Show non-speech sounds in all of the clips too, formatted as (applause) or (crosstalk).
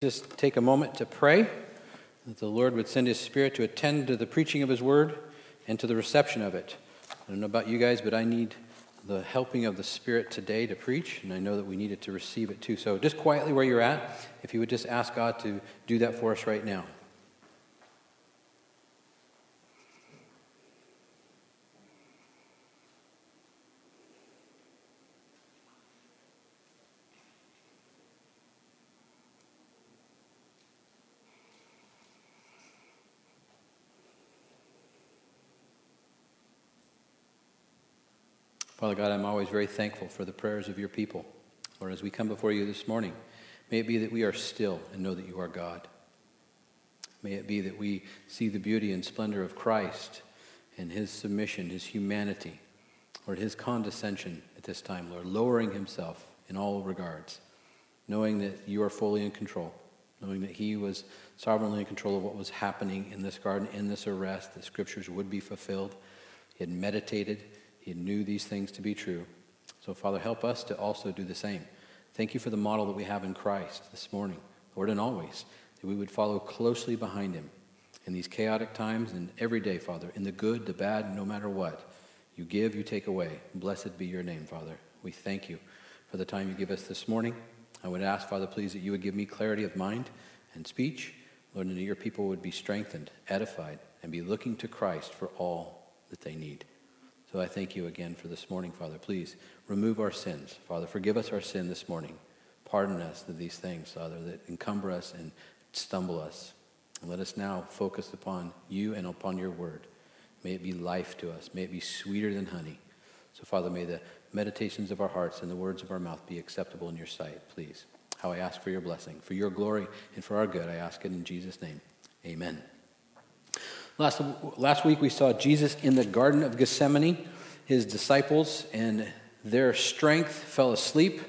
just take a moment to pray that the Lord would send His Spirit to attend to the preaching of His Word and to the reception of it. I don't know about you guys, but I need the helping of the Spirit today to preach, and I know that we need it to receive it too. So just quietly where you're at, if you would just ask God to do that for us right now. Father God, I'm always very thankful for the prayers of your people. Lord, as we come before you this morning, may it be that we are still and know that you are God. May it be that we see the beauty and splendor of Christ and his submission, his humanity, Lord, his condescension at this time, Lord, lowering himself in all regards, knowing that you are fully in control, knowing that he was sovereignly in control of what was happening in this garden, in this arrest, the scriptures would be fulfilled. He had meditated he knew these things to be true. So, Father, help us to also do the same. Thank you for the model that we have in Christ this morning, Lord, and always, that we would follow closely behind him in these chaotic times and every day, Father, in the good, the bad, no matter what. You give, you take away. Blessed be your name, Father. We thank you for the time you give us this morning. I would ask, Father, please, that you would give me clarity of mind and speech, Lord, and that your people would be strengthened, edified, and be looking to Christ for all that they need. So I thank you again for this morning, Father. Please remove our sins. Father, forgive us our sin this morning. Pardon us of these things, Father, that encumber us and stumble us. And let us now focus upon you and upon your word. May it be life to us. May it be sweeter than honey. So, Father, may the meditations of our hearts and the words of our mouth be acceptable in your sight, please. How I ask for your blessing, for your glory, and for our good. I ask it in Jesus' name. Amen. Last, last week we saw Jesus in the Garden of Gethsemane, his disciples, and their strength fell asleep.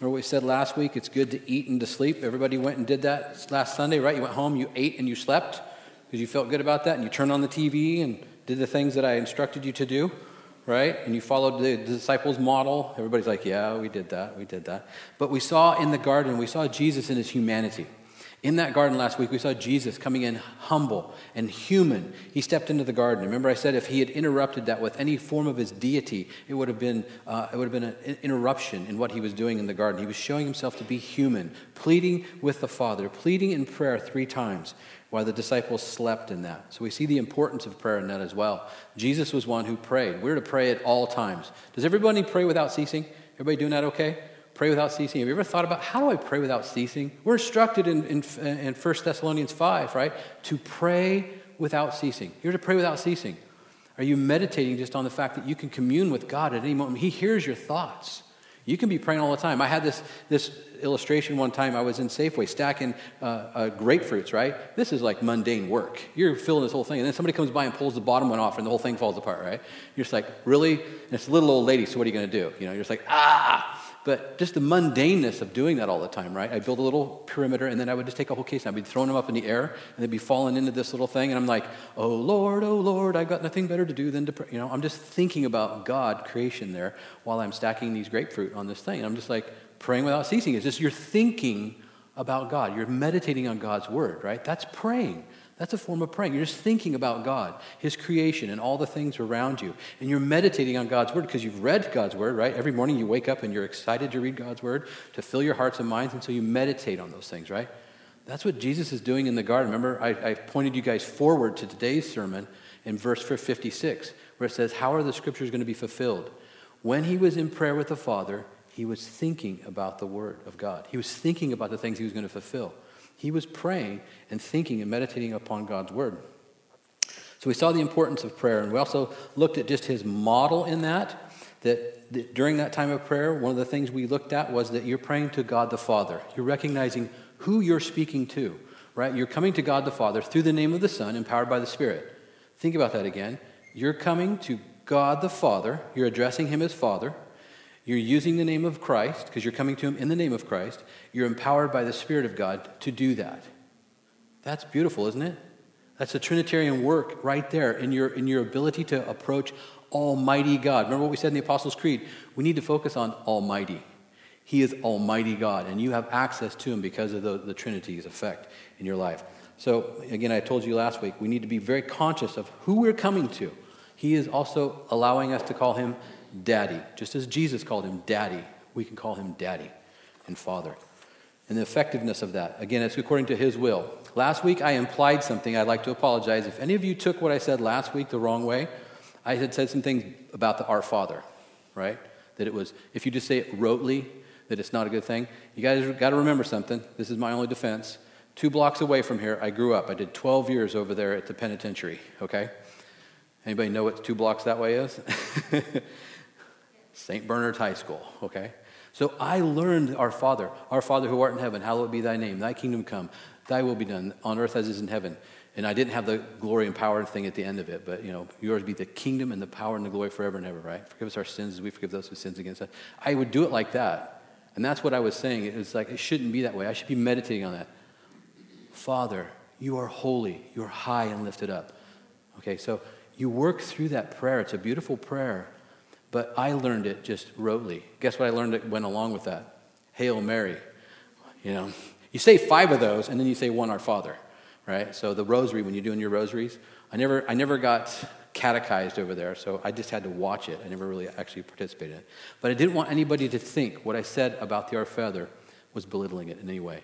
Remember we said last week? It's good to eat and to sleep. Everybody went and did that last Sunday, right? You went home, you ate, and you slept because you felt good about that, and you turned on the TV and did the things that I instructed you to do, right? And you followed the disciples' model. Everybody's like, yeah, we did that, we did that. But we saw in the garden, we saw Jesus in his humanity. In that garden last week, we saw Jesus coming in humble and human. He stepped into the garden. Remember, I said if he had interrupted that with any form of his deity, it would have been, uh, it would have been an interruption in what he was doing in the garden. He was showing himself to be human, pleading with the Father, pleading in prayer three times while the disciples slept in that. So we see the importance of prayer in that as well. Jesus was one who prayed. We're to pray at all times. Does everybody pray without ceasing? Everybody doing that okay? Pray without ceasing. Have you ever thought about how do I pray without ceasing? We're instructed in, in, in 1 Thessalonians 5, right? To pray without ceasing. You're to pray without ceasing. Are you meditating just on the fact that you can commune with God at any moment? He hears your thoughts. You can be praying all the time. I had this, this illustration one time. I was in Safeway stacking uh, uh, grapefruits, right? This is like mundane work. You're filling this whole thing, and then somebody comes by and pulls the bottom one off, and the whole thing falls apart, right? You're just like, really? And it's a little old lady, so what are you going to do? You know, you're just like, ah! But just the mundaneness of doing that all the time, right? I build a little perimeter and then I would just take a whole case and I'd be throwing them up in the air and they'd be falling into this little thing. And I'm like, oh Lord, oh Lord, I've got nothing better to do than to pray. You know, I'm just thinking about God creation there while I'm stacking these grapefruit on this thing. And I'm just like praying without ceasing. It's just you're thinking about God. You're meditating on God's word, right? That's praying. That's a form of praying. You're just thinking about God, His creation, and all the things around you. And you're meditating on God's Word because you've read God's Word, right? Every morning you wake up and you're excited to read God's Word, to fill your hearts and minds, and so you meditate on those things, right? That's what Jesus is doing in the garden. Remember, I, I pointed you guys forward to today's sermon in verse 56, where it says, How are the scriptures going to be fulfilled? When he was in prayer with the Father, he was thinking about the Word of God. He was thinking about the things he was going to fulfill. He was praying and thinking and meditating upon God's word. So we saw the importance of prayer, and we also looked at just his model in that, that, during that time of prayer, one of the things we looked at was that you're praying to God the Father. You're recognizing who you're speaking to, right? You're coming to God the Father through the name of the Son, empowered by the Spirit. Think about that again. You're coming to God the Father, you're addressing him as Father. You're using the name of Christ because you're coming to Him in the name of Christ. You're empowered by the Spirit of God to do that. That's beautiful, isn't it? That's a Trinitarian work right there in your, in your ability to approach Almighty God. Remember what we said in the Apostles' Creed? We need to focus on Almighty. He is Almighty God, and you have access to Him because of the, the Trinity's effect in your life. So, again, I told you last week, we need to be very conscious of who we're coming to. He is also allowing us to call Him Daddy. Just as Jesus called Him Daddy, we can call Him Daddy and Father. And the effectiveness of that, again, it's according to His will. Last week, I implied something. I'd like to apologize. If any of you took what I said last week the wrong way, I had said some things about the Our Father, right? That it was, if you just say it rotely, that it's not a good thing. You guys got to remember something. This is my only defense. Two blocks away from here, I grew up. I did 12 years over there at the penitentiary, okay? Anybody know what two blocks that way is? (laughs) St. Bernard's High School, okay? So I learned our Father, our Father who art in heaven, hallowed be thy name, thy kingdom come, thy will be done on earth as is in heaven. And I didn't have the glory and power thing at the end of it, but you know, yours be the kingdom and the power and the glory forever and ever, right? Forgive us our sins as we forgive those who sins against us. I would do it like that. And that's what I was saying. It was like, it shouldn't be that way. I should be meditating on that. Father, you are holy. You are high and lifted up. Okay, so you work through that prayer. It's a beautiful prayer. But I learned it just rotely. Guess what I learned that went along with that? Hail Mary. You know, you say five of those, and then you say one Our Father, right? So the rosary, when you're doing your rosaries, I never, I never got catechized over there, so I just had to watch it. I never really actually participated in it. But I didn't want anybody to think what I said about the Our Father was belittling it in any way.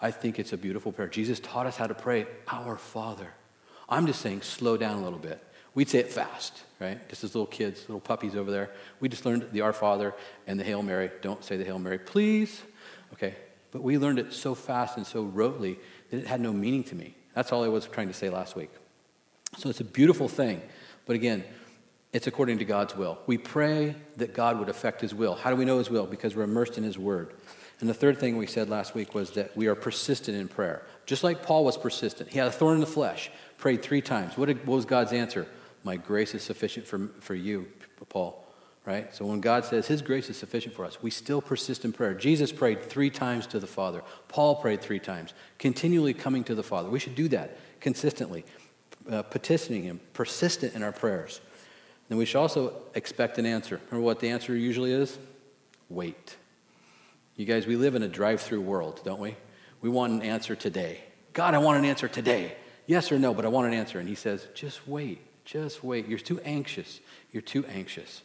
I think it's a beautiful prayer. Jesus taught us how to pray, Our Father. I'm just saying, slow down a little bit. We'd say it fast, right? Just as little kids, little puppies over there. We just learned the Our Father and the Hail Mary. Don't say the Hail Mary, please. Okay? But we learned it so fast and so rotely that it had no meaning to me. That's all I was trying to say last week. So it's a beautiful thing. But again, it's according to God's will. We pray that God would affect his will. How do we know his will? Because we're immersed in his word. And the third thing we said last week was that we are persistent in prayer. Just like Paul was persistent. He had a thorn in the flesh, prayed three times. What, did, what was God's answer? My grace is sufficient for, for you, Paul. Right? So when God says his grace is sufficient for us, we still persist in prayer. Jesus prayed three times to the Father. Paul prayed three times, continually coming to the Father. We should do that consistently uh, petitioning Him, persistent in our prayers. Then we should also expect an answer. Remember what the answer usually is? Wait. You guys, we live in a drive through world, don't we? We want an answer today. God, I want an answer today. Yes or no, but I want an answer. And He says, just wait. Just wait. You're too anxious. You're too anxious.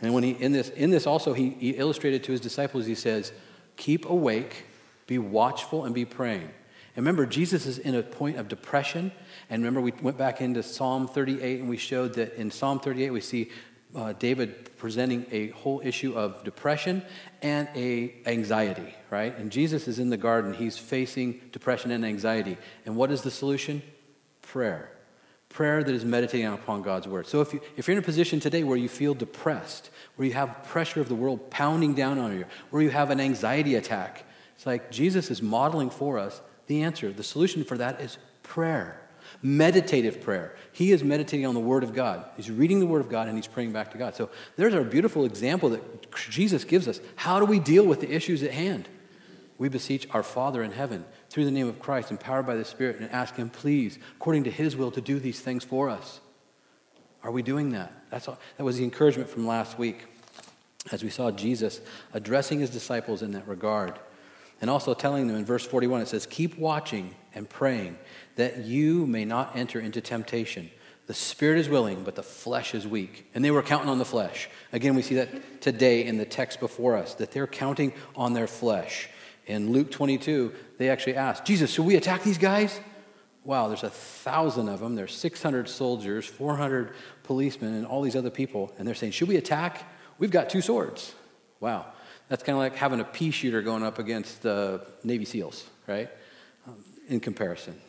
And when he, in this, in this also, he, he illustrated to his disciples, he says, keep awake, be watchful, and be praying. And remember, Jesus is in a point of depression. And remember, we went back into Psalm 38 and we showed that in Psalm 38 we see uh, David presenting a whole issue of depression and a anxiety, right? And Jesus is in the garden. He's facing depression and anxiety. And what is the solution? Prayer. Prayer that is meditating upon God's word. So if, you, if you're in a position today where you feel depressed, where you have pressure of the world pounding down on you, where you have an anxiety attack, it's like Jesus is modeling for us the answer, the solution for that is prayer. Meditative prayer. He is meditating on the Word of God. He's reading the Word of God and he's praying back to God. So there's our beautiful example that Jesus gives us. How do we deal with the issues at hand? We beseech our Father in heaven through the name of Christ, empowered by the Spirit, and ask Him, please, according to His will, to do these things for us. Are we doing that? That's all, that was the encouragement from last week as we saw Jesus addressing His disciples in that regard. And also telling them in verse 41, it says, Keep watching and praying that you may not enter into temptation. The spirit is willing, but the flesh is weak. And they were counting on the flesh. Again, we see that today in the text before us, that they're counting on their flesh. In Luke 22, they actually asked, Jesus, should we attack these guys? Wow, there's a thousand of them. There's 600 soldiers, 400 policemen, and all these other people. And they're saying, Should we attack? We've got two swords. Wow. That's kind of like having a pea shooter going up against the Navy SEALs, right? Um, in comparison.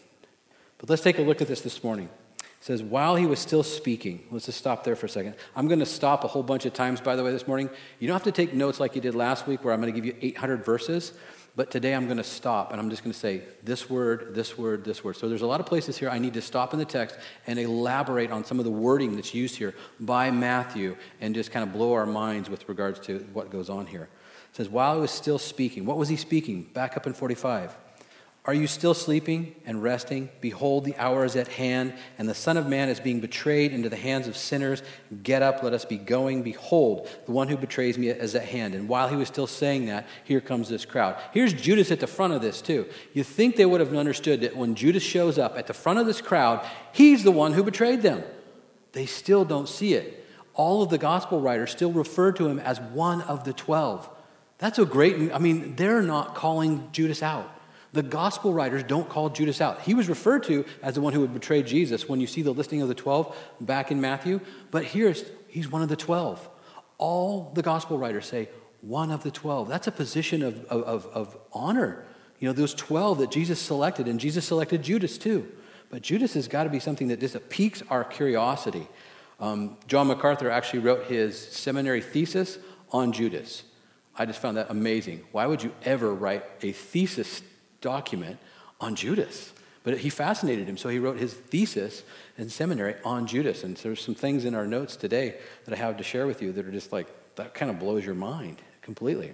But let's take a look at this this morning. It says, while he was still speaking, let's just stop there for a second. I'm going to stop a whole bunch of times, by the way, this morning. You don't have to take notes like you did last week, where I'm going to give you 800 verses. But today I'm going to stop and I'm just going to say this word, this word, this word. So there's a lot of places here I need to stop in the text and elaborate on some of the wording that's used here by Matthew and just kind of blow our minds with regards to what goes on here says, While he was still speaking, what was he speaking? Back up in 45. Are you still sleeping and resting? Behold, the hour is at hand, and the Son of Man is being betrayed into the hands of sinners. Get up, let us be going. Behold, the one who betrays me is at hand. And while he was still saying that, here comes this crowd. Here's Judas at the front of this, too. You think they would have understood that when Judas shows up at the front of this crowd, he's the one who betrayed them. They still don't see it. All of the gospel writers still refer to him as one of the twelve. That's a great, I mean, they're not calling Judas out. The gospel writers don't call Judas out. He was referred to as the one who would betray Jesus when you see the listing of the 12 back in Matthew, but here's he's one of the 12. All the gospel writers say one of the 12. That's a position of, of, of honor. You know, those 12 that Jesus selected, and Jesus selected Judas too. But Judas has got to be something that just piques our curiosity. Um, John MacArthur actually wrote his seminary thesis on Judas. I just found that amazing. Why would you ever write a thesis document on Judas. But he fascinated him, so he wrote his thesis in seminary on Judas. And there's some things in our notes today that I have to share with you that are just like, that kind of blows your mind completely.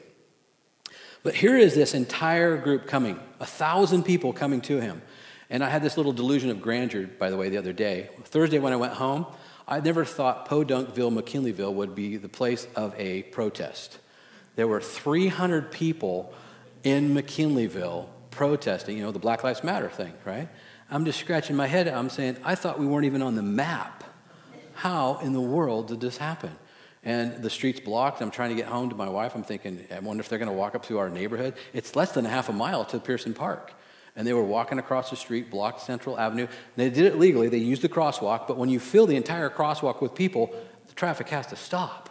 But here is this entire group coming, a thousand people coming to him. And I had this little delusion of grandeur, by the way, the other day. Thursday, when I went home, I never thought Podunkville, McKinleyville would be the place of a protest. There were 300 people in McKinleyville protesting, you know, the Black Lives Matter thing, right? I'm just scratching my head. I'm saying, I thought we weren't even on the map. How in the world did this happen? And the street's blocked. I'm trying to get home to my wife. I'm thinking, I wonder if they're going to walk up to our neighborhood. It's less than a half a mile to Pierson Park. And they were walking across the street, blocked Central Avenue. They did it legally. They used the crosswalk. But when you fill the entire crosswalk with people, the traffic has to stop.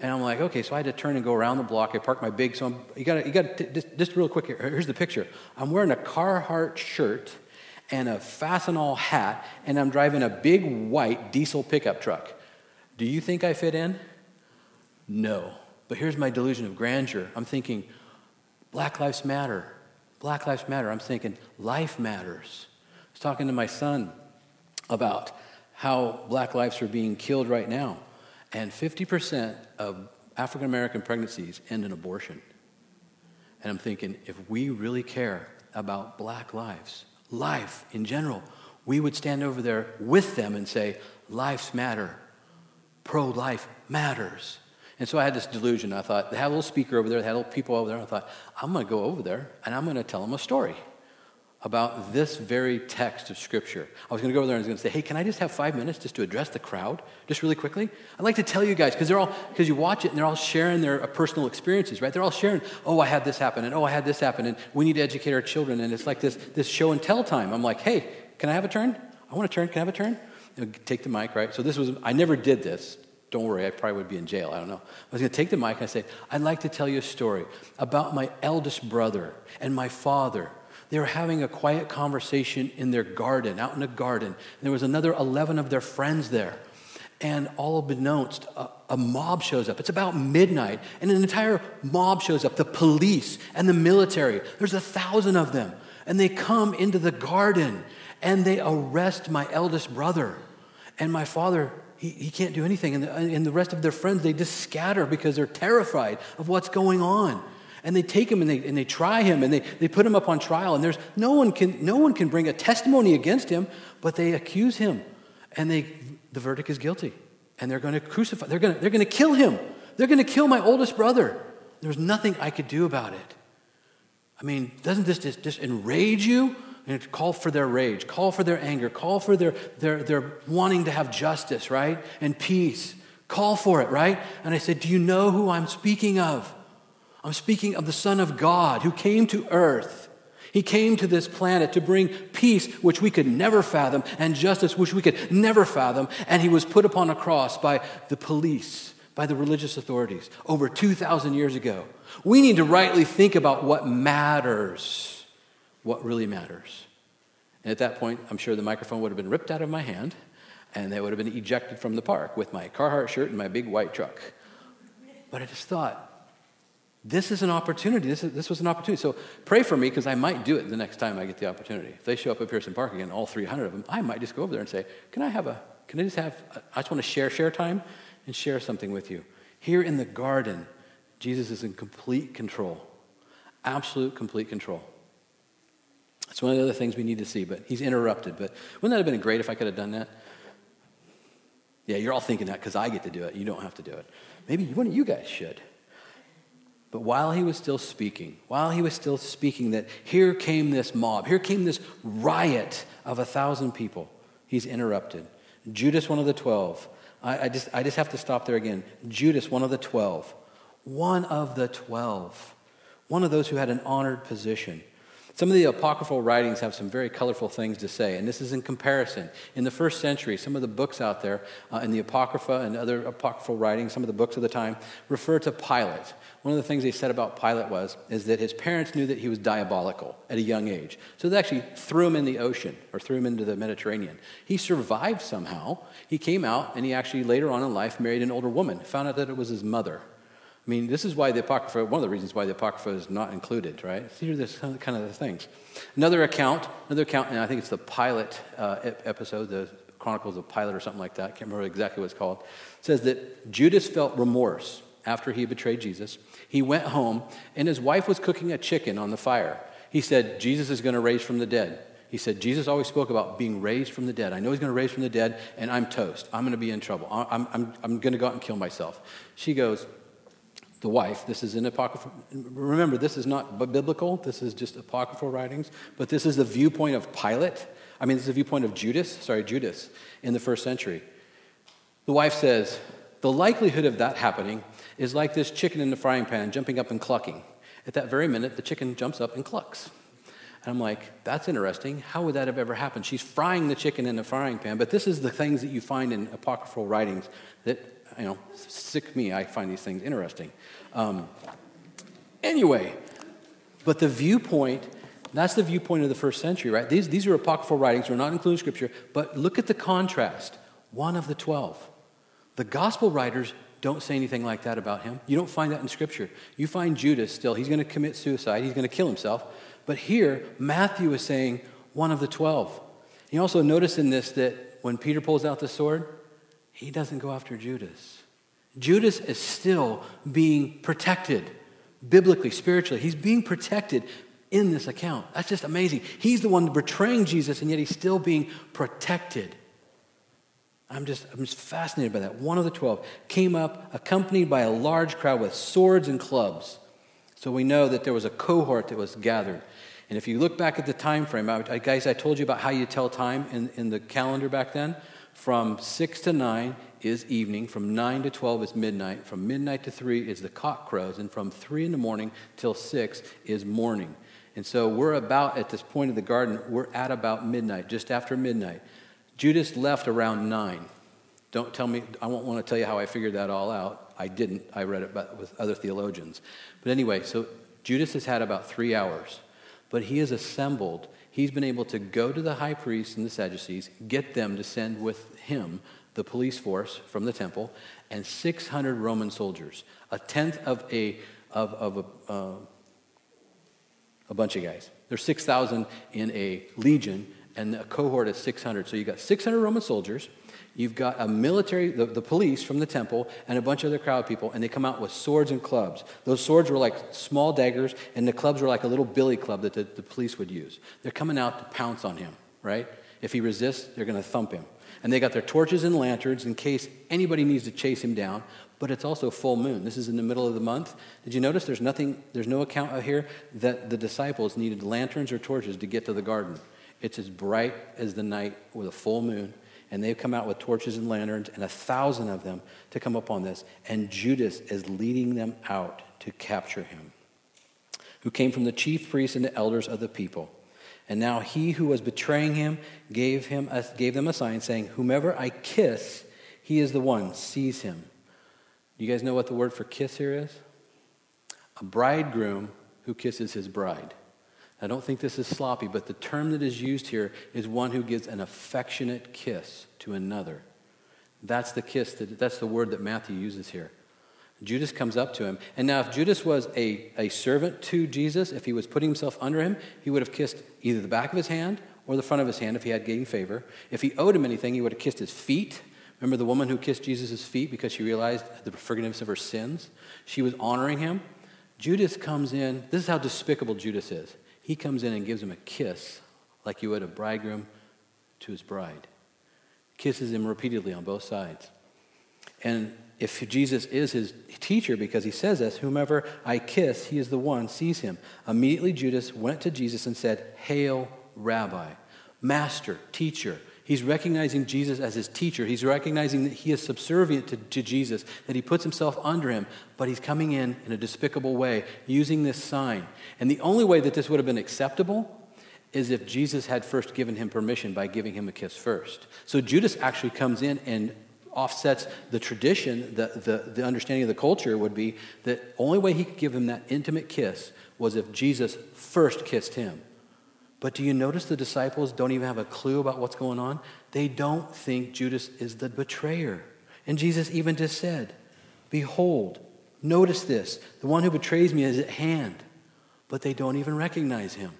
And I'm like, okay, so I had to turn and go around the block. I parked my big, so I'm, you got to, you got just, just real quick here. Here's the picture. I'm wearing a Carhartt shirt and a Fastenal hat, and I'm driving a big white diesel pickup truck. Do you think I fit in? No. But here's my delusion of grandeur. I'm thinking, Black Lives Matter. Black Lives Matter. I'm thinking, life matters. I was talking to my son about how black lives are being killed right now. And 50% of African American pregnancies end in abortion. And I'm thinking, if we really care about black lives, life in general, we would stand over there with them and say, Lives matter. Pro life matters. And so I had this delusion. I thought, they had a little speaker over there, they had little people over there. I thought, I'm going to go over there and I'm going to tell them a story about this very text of Scripture. I was going to go over there and I was going to say, hey, can I just have five minutes just to address the crowd, just really quickly? I'd like to tell you guys, because they're all, because you watch it and they're all sharing their uh, personal experiences, right? They're all sharing, oh, I had this happen, and oh, I had this happen, and we need to educate our children, and it's like this, this show and tell time. I'm like, hey, can I have a turn? I want a turn. Can I have a turn? take the mic, right? So this was, I never did this. Don't worry, I probably would be in jail. I don't know. I was going to take the mic and I say, I'd like to tell you a story about my eldest brother and my father they were having a quiet conversation in their garden, out in a garden. And there was another 11 of their friends there. And all unbeknownst, a, a mob shows up. It's about midnight, and an entire mob shows up the police and the military. There's a thousand of them. And they come into the garden and they arrest my eldest brother. And my father, he, he can't do anything. And the, and the rest of their friends, they just scatter because they're terrified of what's going on. And they take him and they, and they try him and they, they put him up on trial. And there's no one, can, no one can bring a testimony against him, but they accuse him. And they, the verdict is guilty. And they're going to crucify, they're going to, they're going to kill him. They're going to kill my oldest brother. There's nothing I could do about it. I mean, doesn't this just, just enrage you? And call for their rage, call for their anger, call for their, their, their wanting to have justice, right? And peace. Call for it, right? And I said, Do you know who I'm speaking of? I'm speaking of the Son of God who came to earth. He came to this planet to bring peace, which we could never fathom, and justice, which we could never fathom. And he was put upon a cross by the police, by the religious authorities, over 2,000 years ago. We need to rightly think about what matters, what really matters. And at that point, I'm sure the microphone would have been ripped out of my hand, and they would have been ejected from the park with my Carhartt shirt and my big white truck. But I just thought, this is an opportunity. This, is, this was an opportunity. So pray for me because I might do it the next time I get the opportunity. If they show up at Pierson Park again, all 300 of them, I might just go over there and say, Can I have a, can I just have, I just want to share, share time and share something with you. Here in the garden, Jesus is in complete control, absolute complete control. It's one of the other things we need to see, but he's interrupted. But wouldn't that have been great if I could have done that? Yeah, you're all thinking that because I get to do it. You don't have to do it. Maybe one of you guys should. But while he was still speaking, while he was still speaking, that here came this mob, here came this riot of a thousand people, he's interrupted. Judas, one of the twelve. I, I, just, I just have to stop there again. Judas, one of the twelve. One of the twelve. One of those who had an honored position. Some of the apocryphal writings have some very colorful things to say, and this is in comparison. In the first century, some of the books out there uh, in the Apocrypha and other apocryphal writings, some of the books of the time, refer to Pilate. One of the things they said about Pilate was is that his parents knew that he was diabolical at a young age. So they actually threw him in the ocean or threw him into the Mediterranean. He survived somehow. He came out and he actually later on in life married an older woman, found out that it was his mother. I mean, this is why the Apocrypha, one of the reasons why the Apocrypha is not included, right? These are the kind of the things. Another account, another account, and I think it's the Pilate uh, episode, the Chronicles of Pilate or something like that. I can't remember exactly what it's called. says that Judas felt remorse after he betrayed Jesus. He went home, and his wife was cooking a chicken on the fire. He said, Jesus is going to raise from the dead. He said, Jesus always spoke about being raised from the dead. I know he's going to raise from the dead, and I'm toast. I'm going to be in trouble. I'm, I'm, I'm going to go out and kill myself. She goes, the wife. This is an apocryphal. Remember, this is not biblical. This is just apocryphal writings. But this is the viewpoint of Pilate. I mean, this is the viewpoint of Judas. Sorry, Judas in the first century. The wife says, the likelihood of that happening is like this chicken in the frying pan jumping up and clucking. At that very minute, the chicken jumps up and clucks. And I'm like, that's interesting. How would that have ever happened? She's frying the chicken in the frying pan. But this is the things that you find in apocryphal writings that you know, sick me, I find these things interesting. Um, anyway, but the viewpoint, that's the viewpoint of the first century, right? These, these are apocryphal writings, we're not including scripture, but look at the contrast. One of the twelve. The gospel writers don't say anything like that about him. You don't find that in scripture. You find Judas still, he's going to commit suicide, he's going to kill himself. But here, Matthew is saying one of the twelve. You also notice in this that when Peter pulls out the sword, he doesn't go after Judas. Judas is still being protected biblically, spiritually. He's being protected in this account. That's just amazing. He's the one betraying Jesus, and yet he's still being protected. I'm just, I'm just fascinated by that. One of the 12 came up accompanied by a large crowd with swords and clubs. So we know that there was a cohort that was gathered. And if you look back at the time frame, I, guys, I told you about how you tell time in, in the calendar back then. From 6 to 9 is evening. From 9 to 12 is midnight. From midnight to 3 is the cock crows. And from 3 in the morning till 6 is morning. And so we're about, at this point of the garden, we're at about midnight, just after midnight. Judas left around 9. Don't tell me, I won't want to tell you how I figured that all out. I didn't. I read it with other theologians. But anyway, so Judas has had about three hours, but he has assembled he's been able to go to the high priests and the Sadducees, get them to send with him the police force from the temple and 600 Roman soldiers, a tenth of a, of, of a, uh, a bunch of guys. There's 6,000 in a legion, and a cohort is 600. So you got 600 Roman soldiers You've got a military, the, the police from the temple, and a bunch of other crowd people, and they come out with swords and clubs. Those swords were like small daggers, and the clubs were like a little billy club that the, the police would use. They're coming out to pounce on him, right? If he resists, they're going to thump him. And they got their torches and lanterns in case anybody needs to chase him down. But it's also full moon. This is in the middle of the month. Did you notice there's nothing, there's no account out here that the disciples needed lanterns or torches to get to the garden. It's as bright as the night with a full moon and they've come out with torches and lanterns and a thousand of them to come up on this. And Judas is leading them out to capture him, who came from the chief priests and the elders of the people. And now he who was betraying him gave, him a, gave them a sign saying, Whomever I kiss, he is the one, seize him. You guys know what the word for kiss here is? A bridegroom who kisses his bride. I don't think this is sloppy, but the term that is used here is one who gives an affectionate kiss to another. That's the kiss, that, that's the word that Matthew uses here. Judas comes up to him. And now, if Judas was a, a servant to Jesus, if he was putting himself under him, he would have kissed either the back of his hand or the front of his hand if he had gained favor. If he owed him anything, he would have kissed his feet. Remember the woman who kissed Jesus' feet because she realized the forgiveness of her sins? She was honoring him. Judas comes in. This is how despicable Judas is. He comes in and gives him a kiss like you would a bridegroom to his bride. Kisses him repeatedly on both sides. And if Jesus is his teacher, because he says this, whomever I kiss, he is the one, seize him. Immediately Judas went to Jesus and said, Hail, Rabbi, Master, Teacher. He's recognizing Jesus as his teacher. He's recognizing that he is subservient to, to, Jesus, that he puts himself under him, but he's coming in in a despicable way using this sign. And the only way that this would have been acceptable is if Jesus had first given him permission by giving him a kiss first. So Judas actually comes in and offsets the tradition, the, the, the understanding of the culture would be that only way he could give him that intimate kiss was if Jesus first kissed him. But do you notice the disciples don't even have a clue about what's going on? They don't think Judas is the betrayer. And Jesus even just said, Behold, notice this, the one who betrays me is at hand. But they don't even recognize him.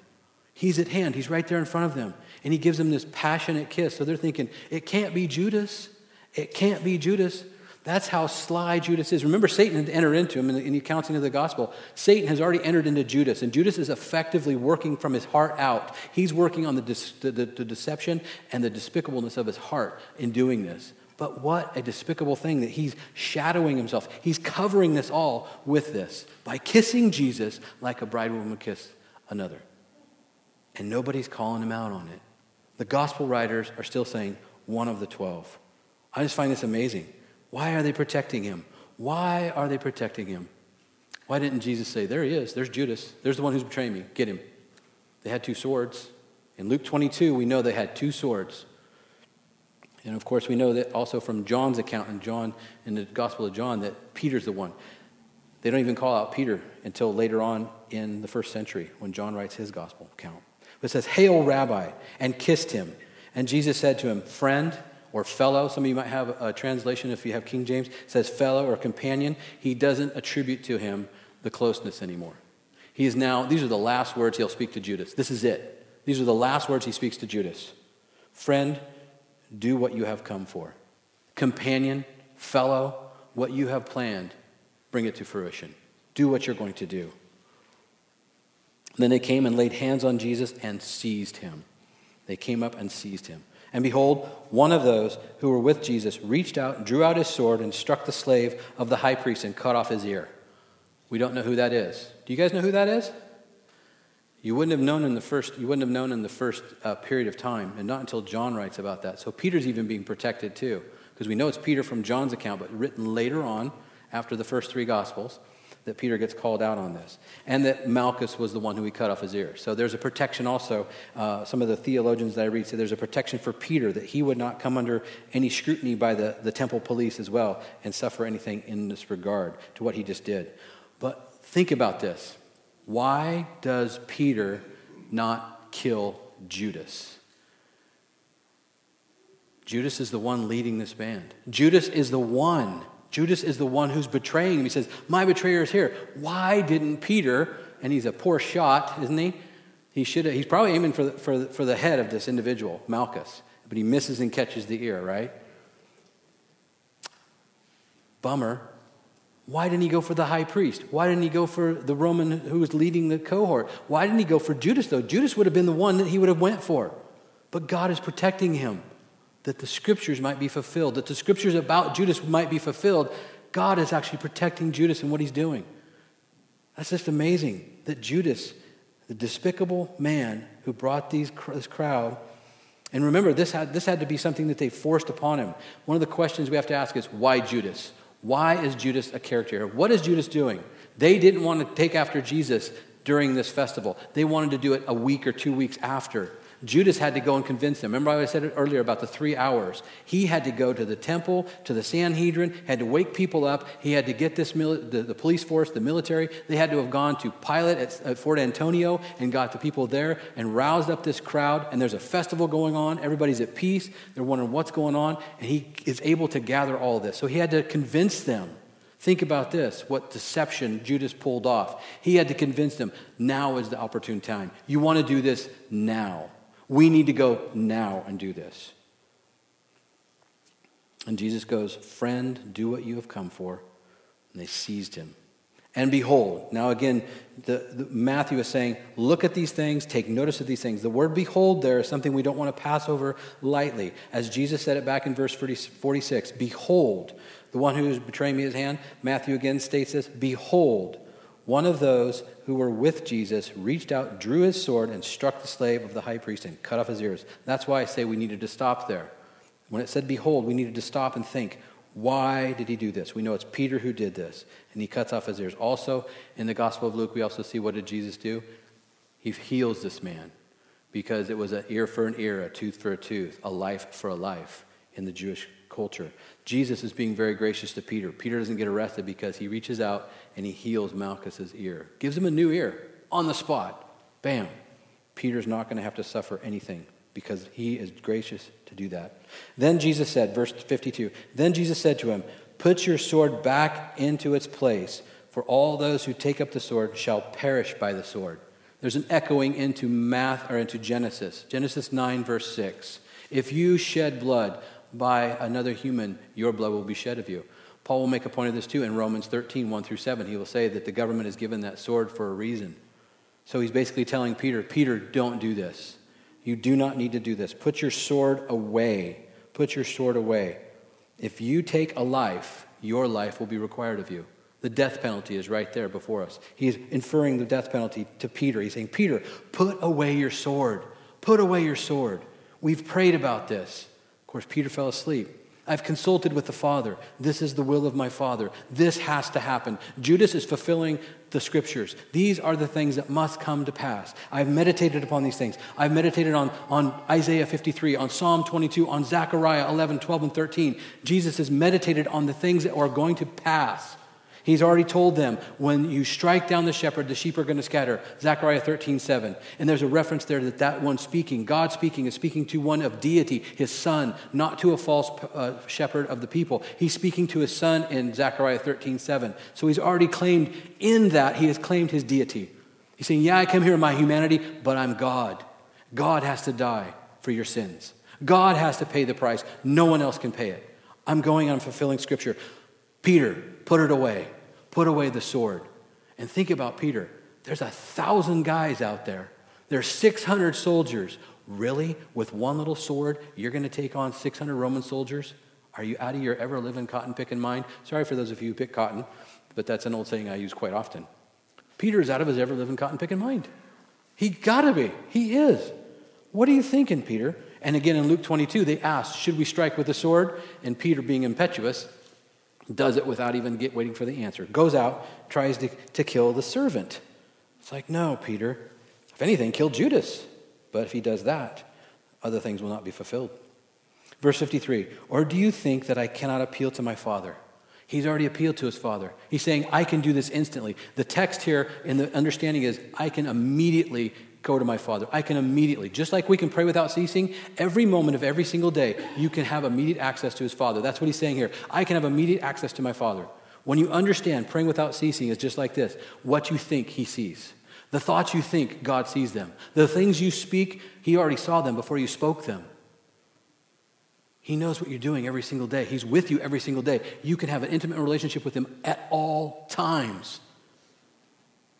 He's at hand, he's right there in front of them. And he gives them this passionate kiss. So they're thinking, It can't be Judas. It can't be Judas. That's how sly Judas is. Remember, Satan had entered into him in the, in the accounting of the gospel. Satan has already entered into Judas, and Judas is effectively working from his heart out. He's working on the, the, the, the deception and the despicableness of his heart in doing this. But what a despicable thing that he's shadowing himself. He's covering this all with this by kissing Jesus like a bridegroom would kiss another. And nobody's calling him out on it. The gospel writers are still saying one of the twelve. I just find this amazing. Why are they protecting him? Why are they protecting him? Why didn't Jesus say, There he is, there's Judas, there's the one who's betraying me, get him? They had two swords. In Luke 22, we know they had two swords. And of course, we know that also from John's account in John in the Gospel of John that Peter's the one. They don't even call out Peter until later on in the first century when John writes his gospel account. But it says, Hail, Rabbi, and kissed him. And Jesus said to him, Friend, or fellow. Some of you might have a translation if you have King James, says fellow or companion. He doesn't attribute to him the closeness anymore. He is now, these are the last words he'll speak to Judas. This is it. These are the last words he speaks to Judas. Friend, do what you have come for. Companion, fellow, what you have planned, bring it to fruition. Do what you're going to do. Then they came and laid hands on Jesus and seized him. They came up and seized him. And behold, one of those who were with Jesus reached out, drew out his sword, and struck the slave of the high priest and cut off his ear. We don't know who that is. Do you guys know who that is? You wouldn't have known in the first. You wouldn't have known in the first uh, period of time, and not until John writes about that. So Peter's even being protected too, because we know it's Peter from John's account, but written later on, after the first three Gospels that Peter gets called out on this, and that Malchus was the one who he cut off his ear. So there's a protection also. Uh, some of the theologians that I read say there's a protection for Peter that he would not come under any scrutiny by the, the temple police as well and suffer anything in this regard to what he just did. But think about this. Why does Peter not kill Judas? Judas is the one leading this band. Judas is the one Judas is the one who's betraying him. He says, My betrayer is here. Why didn't Peter, and he's a poor shot, isn't he? He should he's probably aiming for the, for, the, for the head of this individual, Malchus, but he misses and catches the ear, right? Bummer. Why didn't he go for the high priest? Why didn't he go for the Roman who was leading the cohort? Why didn't he go for Judas, though? Judas would have been the one that he would have went for. But God is protecting him that the scriptures might be fulfilled, that the scriptures about Judas might be fulfilled, God is actually protecting Judas and what he's doing. That's just amazing that Judas, the despicable man who brought these, this crowd, and remember, this had, this had to be something that they forced upon him. One of the questions we have to ask is why Judas? Why is Judas a character? here? What is Judas doing? They didn't want to take after Jesus during this festival, they wanted to do it a week or two weeks after. Judas had to go and convince them. Remember, I said earlier about the three hours. He had to go to the temple, to the Sanhedrin, had to wake people up. He had to get this mili- the, the, police force, the military. They had to have gone to Pilate at, at Fort Antonio and got the people there and roused up this crowd. And there's a festival going on. Everybody's at peace. They're wondering what's going on. And he is able to gather all this. So he had to convince them. Think about this what deception Judas pulled off. He had to convince them now is the opportune time. You want to do this now. We need to go now and do this. And Jesus goes, Friend, do what you have come for. And they seized him. And behold, now again, the, the, Matthew is saying, look at these things, take notice of these things. The word behold there is something we don't want to pass over lightly. As Jesus said it back in verse 40, 46 Behold, the one who is betraying me his hand. Matthew again states this Behold, one of those who were with Jesus reached out, drew his sword, and struck the slave of the high priest and cut off his ears. That's why I say we needed to stop there. When it said behold, we needed to stop and think why did he do this? We know it's Peter who did this, and he cuts off his ears. Also, in the Gospel of Luke, we also see what did Jesus do? He heals this man because it was an ear for an ear, a tooth for a tooth, a life for a life in the Jewish culture. Jesus is being very gracious to Peter. Peter doesn't get arrested because he reaches out and he heals Malchus's ear, gives him a new ear on the spot. Bam. Peter's not going to have to suffer anything because he is gracious to do that. Then Jesus said, verse 52, then Jesus said to him, Put your sword back into its place, for all those who take up the sword shall perish by the sword. There's an echoing into math or into Genesis. Genesis 9, verse 6. If you shed blood by another human, your blood will be shed of you. Paul will make a point of this too in Romans 13, 1 through 7. He will say that the government is given that sword for a reason. So he's basically telling Peter, Peter, don't do this. You do not need to do this. Put your sword away. Put your sword away. If you take a life, your life will be required of you. The death penalty is right there before us. He's inferring the death penalty to Peter. He's saying, Peter, put away your sword. Put away your sword. We've prayed about this. Of course, Peter fell asleep. I've consulted with the Father. This is the will of my Father. This has to happen. Judas is fulfilling the scriptures. These are the things that must come to pass. I've meditated upon these things. I've meditated on, on Isaiah 53, on Psalm 22, on Zechariah 11, 12, and 13. Jesus has meditated on the things that are going to pass. He's already told them, when you strike down the shepherd, the sheep are going to scatter. Zechariah 13, 7. And there's a reference there that that one speaking, God speaking, is speaking to one of deity, his son, not to a false uh, shepherd of the people. He's speaking to his son in Zechariah 13, 7. So he's already claimed in that, he has claimed his deity. He's saying, Yeah, I come here in my humanity, but I'm God. God has to die for your sins. God has to pay the price. No one else can pay it. I'm going on fulfilling scripture. Peter, put it away. Put away the sword. And think about Peter. There's a thousand guys out there. There's 600 soldiers. Really? With one little sword, you're going to take on 600 Roman soldiers? Are you out of your ever living cotton picking mind? Sorry for those of you who pick cotton, but that's an old saying I use quite often. Peter's out of his ever living cotton picking mind. He gotta be. He is. What are you thinking, Peter? And again in Luke 22, they asked, Should we strike with the sword? And Peter, being impetuous, does it without even get, waiting for the answer. Goes out, tries to, to kill the servant. It's like, no, Peter. If anything, kill Judas. But if he does that, other things will not be fulfilled. Verse 53 Or do you think that I cannot appeal to my Father? He's already appealed to his Father. He's saying, I can do this instantly. The text here in the understanding is, I can immediately go to my Father. I can immediately, just like we can pray without ceasing, every moment of every single day, you can have immediate access to His Father. That's what He's saying here. I can have immediate access to my Father. When you understand praying without ceasing is just like this what you think He sees. The thoughts you think, God sees them. The things you speak, He already saw them before you spoke them. He knows what you're doing every single day. He's with you every single day. You can have an intimate relationship with Him at all times.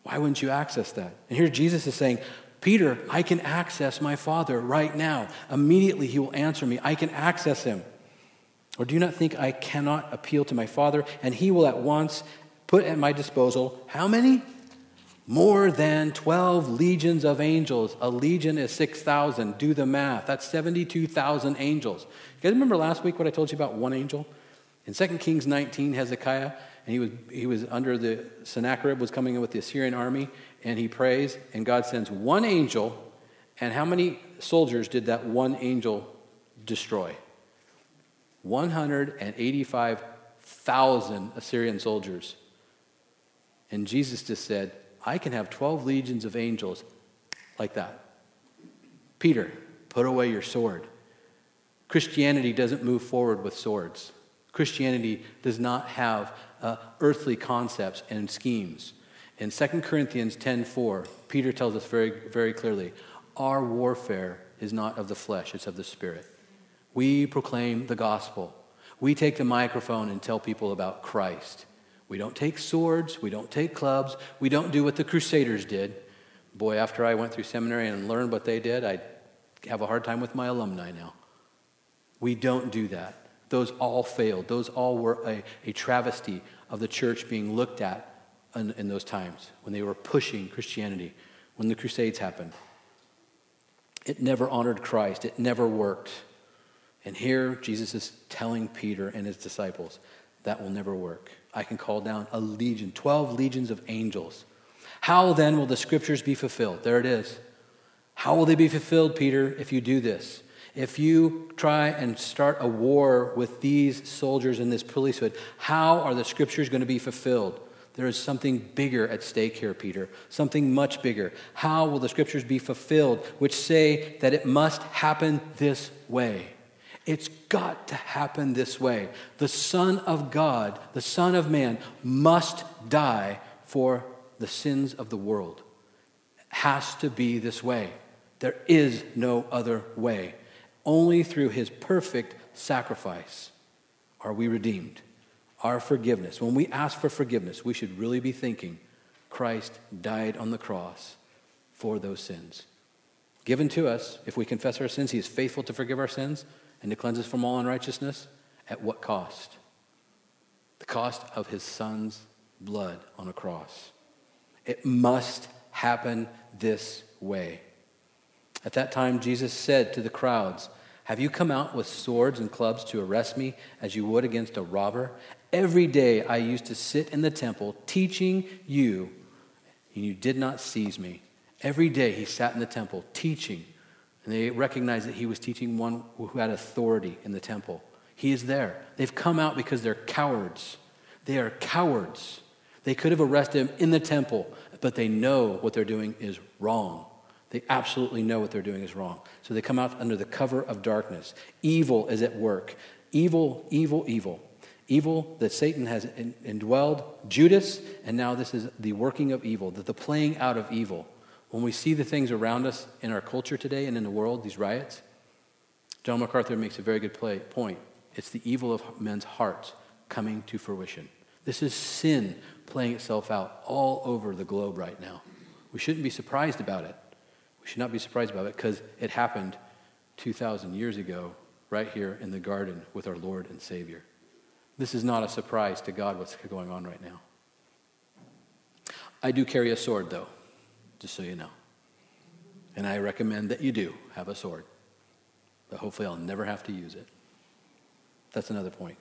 Why wouldn't you access that? And here Jesus is saying, Peter, I can access my Father right now. Immediately he will answer me. I can access him. Or do you not think I cannot appeal to my Father and he will at once put at my disposal how many? More than 12 legions of angels. A legion is 6,000. Do the math. That's 72,000 angels. You guys remember last week what I told you about one angel? In 2 Kings 19, Hezekiah, and he was, he was under the Sennacherib, was coming in with the Assyrian army, and he prays, and God sends one angel. And how many soldiers did that one angel destroy? 185,000 Assyrian soldiers. And Jesus just said, I can have 12 legions of angels like that. Peter, put away your sword. Christianity doesn't move forward with swords. Christianity does not have uh, earthly concepts and schemes. In 2 Corinthians 10:4, Peter tells us very, very clearly, our warfare is not of the flesh, it's of the spirit. We proclaim the gospel. We take the microphone and tell people about Christ. We don't take swords, we don't take clubs, we don't do what the Crusaders did. Boy, after I went through seminary and learned what they did, I have a hard time with my alumni now. We don't do that. Those all failed. Those all were a, a travesty of the church being looked at in, in those times when they were pushing Christianity, when the Crusades happened. It never honored Christ, it never worked. And here Jesus is telling Peter and his disciples that will never work. I can call down a legion, 12 legions of angels. How then will the scriptures be fulfilled? There it is. How will they be fulfilled, Peter, if you do this? If you try and start a war with these soldiers in this priesthood, how are the scriptures going to be fulfilled? There is something bigger at stake here, Peter, something much bigger. How will the scriptures be fulfilled, which say that it must happen this way? It's got to happen this way. The Son of God, the Son of Man, must die for the sins of the world. It has to be this way. There is no other way. Only through his perfect sacrifice are we redeemed. Our forgiveness. When we ask for forgiveness, we should really be thinking Christ died on the cross for those sins. Given to us, if we confess our sins, he is faithful to forgive our sins and to cleanse us from all unrighteousness? At what cost? The cost of his son's blood on a cross. It must happen this way. At that time, Jesus said to the crowds, Have you come out with swords and clubs to arrest me as you would against a robber? Every day I used to sit in the temple teaching you, and you did not seize me. Every day he sat in the temple teaching and they recognized that he was teaching one who had authority in the temple. He is there. They've come out because they're cowards. They are cowards. They could have arrested him in the temple, but they know what they're doing is wrong. They absolutely know what they're doing is wrong. So they come out under the cover of darkness. Evil is at work. Evil, evil, evil. Evil that Satan has indwelled Judas, and now this is the working of evil, that the playing out of evil. When we see the things around us in our culture today and in the world, these riots, John MacArthur makes a very good play, point. It's the evil of men's hearts coming to fruition. This is sin playing itself out all over the globe right now. We shouldn't be surprised about it. We should not be surprised about it because it happened 2,000 years ago, right here in the garden with our Lord and Savior. This is not a surprise to God what's going on right now. I do carry a sword, though just so you know. And I recommend that you do have a sword, but hopefully I'll never have to use it. That's another point.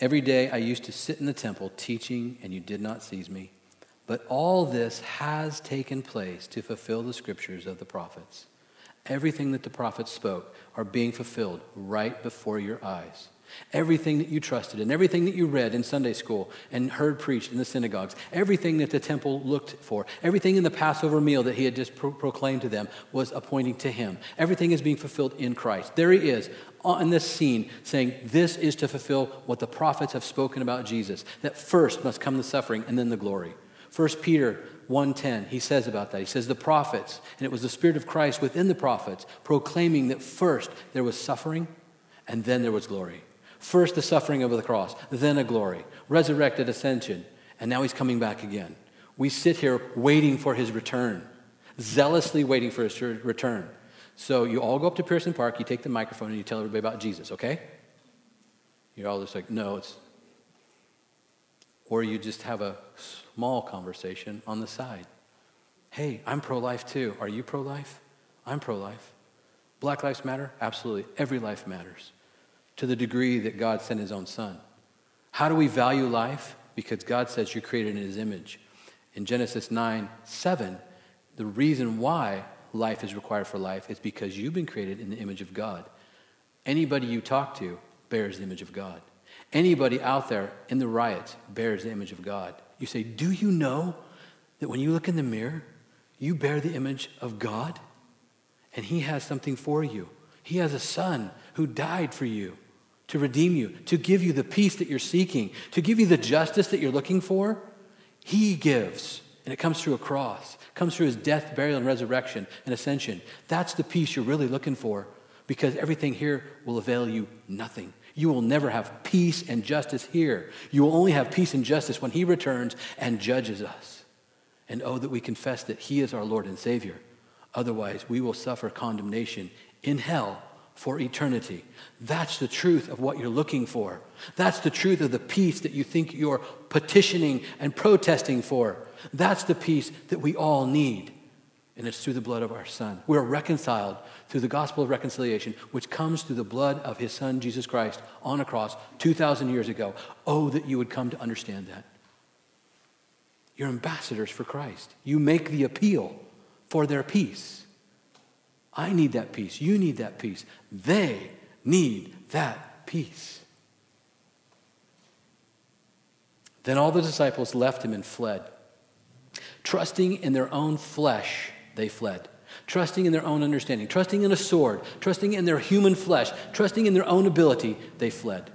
Every day I used to sit in the temple teaching, and you did not seize me. But all this has taken place to fulfill the scriptures of the prophets. Everything that the prophets spoke are being fulfilled right before your eyes. Everything that you trusted and everything that you read in Sunday school and heard preached in the synagogues, everything that the temple looked for, everything in the Passover meal that he had just pro- proclaimed to them was appointing to him. Everything is being fulfilled in Christ. There he is on this scene saying, This is to fulfill what the prophets have spoken about Jesus, that first must come the suffering and then the glory. 1 Peter 1:10 he says about that he says the prophets and it was the spirit of Christ within the prophets proclaiming that first there was suffering and then there was glory First, the suffering of the cross, then a glory, resurrected ascension, and now he's coming back again. We sit here waiting for his return, zealously waiting for his return. So you all go up to Pierson Park, you take the microphone, and you tell everybody about Jesus, okay? You're all just like, no, it's. Or you just have a small conversation on the side. Hey, I'm pro life too. Are you pro life? I'm pro life. Black lives matter? Absolutely. Every life matters to the degree that God sent his own son. How do we value life? Because God says you're created in his image. In Genesis 9 7, the reason why life is required for life is because you've been created in the image of God. Anybody you talk to bears the image of God. Anybody out there in the riots bears the image of God. You say, Do you know that when you look in the mirror, you bear the image of God? And He has something for you. He has a son who died for you to redeem you, to give you the peace that you're seeking, to give you the justice that you're looking for. He gives. And it comes through a cross, it comes through his death, burial, and resurrection and ascension. That's the peace you're really looking for because everything here will avail you nothing. You will never have peace and justice here. You will only have peace and justice when He returns and judges us. And oh, that we confess that He is our Lord and Savior. Otherwise, we will suffer condemnation in hell for eternity. That's the truth of what you're looking for. That's the truth of the peace that you think you're petitioning and protesting for. That's the peace that we all need. And it's through the blood of our Son. We're reconciled through the gospel of reconciliation, which comes through the blood of His Son, Jesus Christ, on a cross 2,000 years ago. Oh, that you would come to understand that. You're ambassadors for Christ. You make the appeal for their peace. I need that peace. You need that peace. They need that peace. Then all the disciples left him and fled. Trusting in their own flesh, they fled. Trusting in their own understanding, trusting in a sword, trusting in their human flesh, trusting in their own ability, they fled.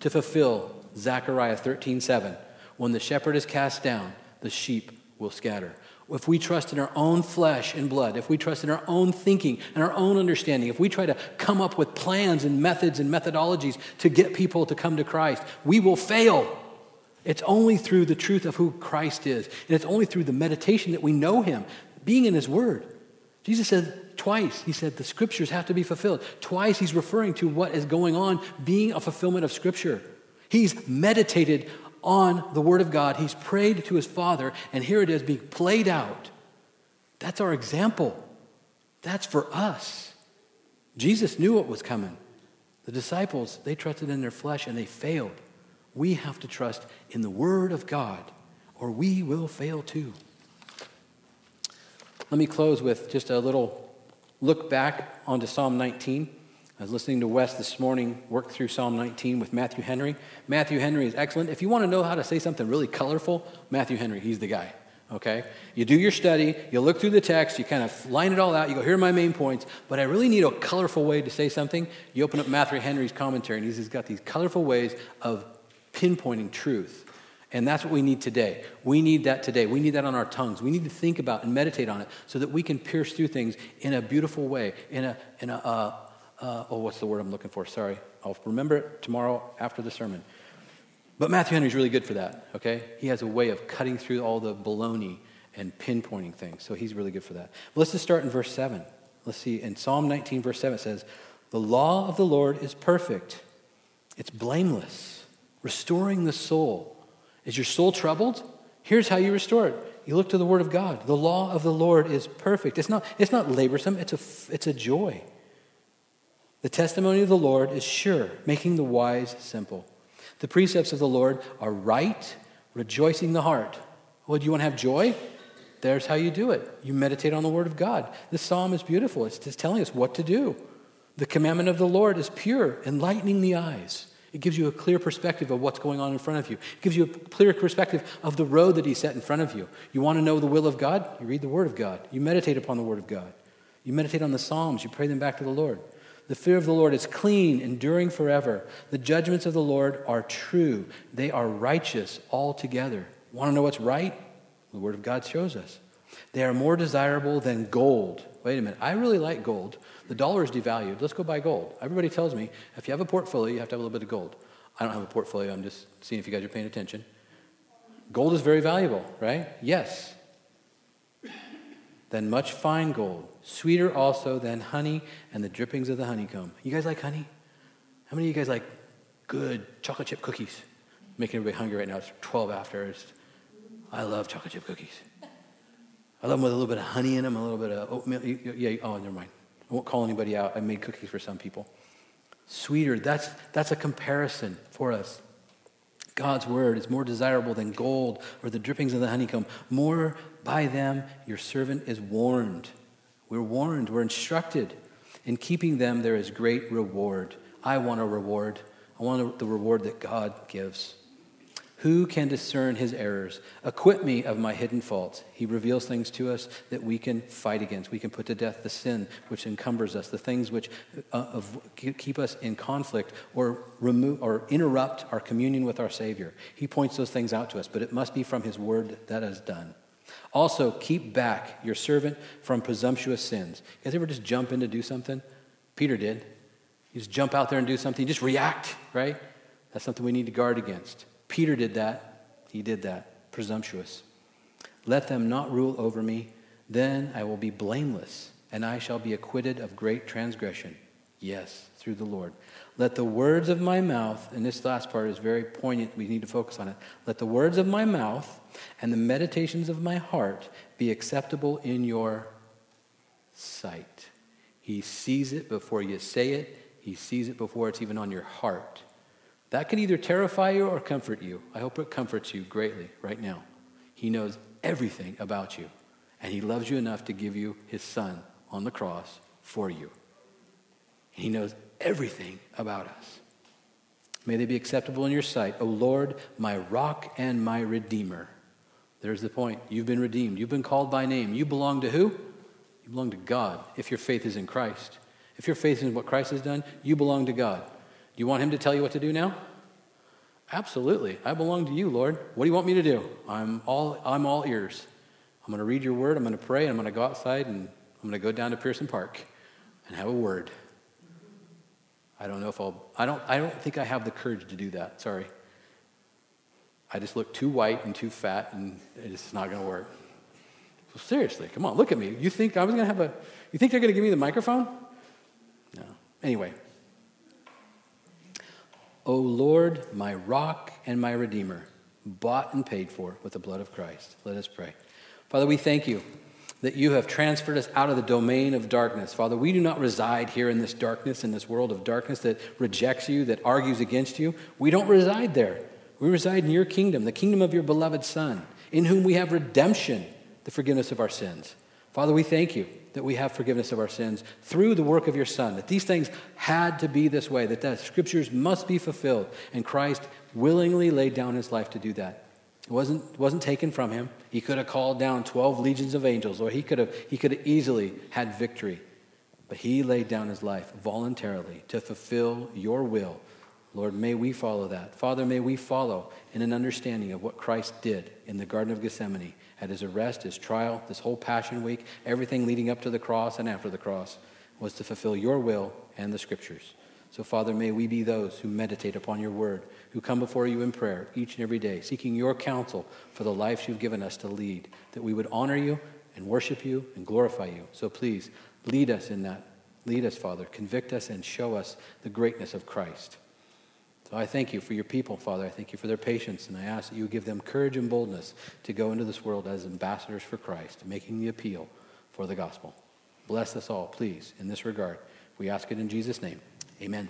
To fulfill Zechariah 13 7, when the shepherd is cast down, the sheep will scatter if we trust in our own flesh and blood, if we trust in our own thinking and our own understanding, if we try to come up with plans and methods and methodologies to get people to come to Christ, we will fail. It's only through the truth of who Christ is, and it's only through the meditation that we know Him, being in His Word. Jesus said twice, He said the Scriptures have to be fulfilled. Twice, He's referring to what is going on being a fulfillment of Scripture. He's meditated on the Word of God. He's prayed to his Father, and here it is being played out. That's our example. That's for us. Jesus knew what was coming. The disciples, they trusted in their flesh and they failed. We have to trust in the Word of God, or we will fail too. Let me close with just a little look back onto Psalm 19. I was listening to Wes this morning work through Psalm 19 with Matthew Henry. Matthew Henry is excellent. If you want to know how to say something really colorful, Matthew Henry, he's the guy. Okay? You do your study, you look through the text, you kind of line it all out, you go, here are my main points, but I really need a colorful way to say something. You open up Matthew Henry's commentary, and he's got these colorful ways of pinpointing truth. And that's what we need today. We need that today. We need that on our tongues. We need to think about and meditate on it so that we can pierce through things in a beautiful way, in a, in a, uh, uh, oh, what's the word I'm looking for? Sorry. I'll remember it tomorrow after the sermon. But Matthew Henry's really good for that, okay? He has a way of cutting through all the baloney and pinpointing things. So he's really good for that. But let's just start in verse 7. Let's see. In Psalm 19, verse 7, it says, The law of the Lord is perfect, it's blameless, restoring the soul. Is your soul troubled? Here's how you restore it. You look to the word of God. The law of the Lord is perfect. It's not, it's not laborsome, it's a, it's a joy. The testimony of the Lord is sure, making the wise simple. The precepts of the Lord are right, rejoicing the heart. Well, do you want to have joy? There's how you do it. You meditate on the Word of God. This psalm is beautiful. It's just telling us what to do. The commandment of the Lord is pure, enlightening the eyes. It gives you a clear perspective of what's going on in front of you. It gives you a clear perspective of the road that He set in front of you. You want to know the will of God? You read the Word of God. You meditate upon the Word of God. You meditate on the Psalms. You pray them back to the Lord. The fear of the Lord is clean, enduring forever. The judgments of the Lord are true, they are righteous altogether. Want to know what's right? The Word of God shows us. They are more desirable than gold. Wait a minute, I really like gold. The dollar is devalued. Let's go buy gold. Everybody tells me if you have a portfolio, you have to have a little bit of gold. I don't have a portfolio, I'm just seeing if you guys are paying attention. Gold is very valuable, right? Yes. Then much fine gold sweeter also than honey and the drippings of the honeycomb. You guys like honey? How many of you guys like good chocolate chip cookies? Making everybody hungry right now. It's 12 after. It's, I love chocolate chip cookies. I love them with a little bit of honey in them, a little bit of oatmeal. Yeah, oh, never mind. I won't call anybody out. I made cookies for some people. Sweeter, that's, that's a comparison for us. God's word is more desirable than gold or the drippings of the honeycomb. More by them, your servant is warned. We're warned, we're instructed. In keeping them, there is great reward. I want a reward. I want the reward that God gives. Who can discern his errors? Acquit me of my hidden faults. He reveals things to us that we can fight against. We can put to death the sin which encumbers us, the things which uh, keep us in conflict or remove or interrupt our communion with our Savior. He points those things out to us, but it must be from his word that is done. Also, keep back your servant from presumptuous sins. You guys ever just jump in to do something? Peter did. You just jump out there and do something, just react, right? That's something we need to guard against. Peter did that. He did that. Presumptuous. Let them not rule over me. Then I will be blameless, and I shall be acquitted of great transgression. Yes, through the Lord. Let the words of my mouth, and this last part is very poignant, we need to focus on it. Let the words of my mouth and the meditations of my heart be acceptable in your sight. He sees it before you say it, He sees it before it's even on your heart. That can either terrify you or comfort you. I hope it comforts you greatly right now. He knows everything about you, and He loves you enough to give you His Son on the cross for you. He knows everything about us. May they be acceptable in your sight, O Lord, my rock and my redeemer. There's the point. You've been redeemed. You've been called by name. You belong to who? You belong to God if your faith is in Christ. If your faith is in what Christ has done, you belong to God. Do you want Him to tell you what to do now? Absolutely. I belong to you, Lord. What do you want me to do? I'm all, I'm all ears. I'm going to read your word. I'm going to pray. I'm going to go outside and I'm going to go down to Pierson Park and have a word. I don't know if I'll, I don't, I don't think I have the courage to do that. Sorry. I just look too white and too fat and it's not going to work. So seriously, come on, look at me. You think I was going to have a, you think they're going to give me the microphone? No. Anyway. O Lord, my rock and my redeemer, bought and paid for with the blood of Christ. Let us pray. Father, we thank you that you have transferred us out of the domain of darkness. Father, we do not reside here in this darkness, in this world of darkness that rejects you, that argues against you. We don't reside there. We reside in your kingdom, the kingdom of your beloved Son, in whom we have redemption, the forgiveness of our sins. Father, we thank you that we have forgiveness of our sins through the work of your Son, that these things had to be this way, that the scriptures must be fulfilled, and Christ willingly laid down his life to do that. It wasn't, wasn't taken from him. He could have called down 12 legions of angels, or he could, have, he could have easily had victory. But he laid down his life voluntarily to fulfill your will. Lord, may we follow that. Father, may we follow in an understanding of what Christ did in the Garden of Gethsemane at his arrest, his trial, this whole Passion Week, everything leading up to the cross and after the cross was to fulfill your will and the Scriptures. So, Father, may we be those who meditate upon your word, who come before you in prayer each and every day, seeking your counsel for the lives you've given us to lead, that we would honor you and worship you and glorify you. So, please lead us in that. Lead us, Father. Convict us and show us the greatness of Christ. So I thank you for your people, Father. I thank you for their patience, and I ask that you give them courage and boldness to go into this world as ambassadors for Christ, making the appeal for the gospel. Bless us all, please, in this regard. We ask it in Jesus' name. Amen.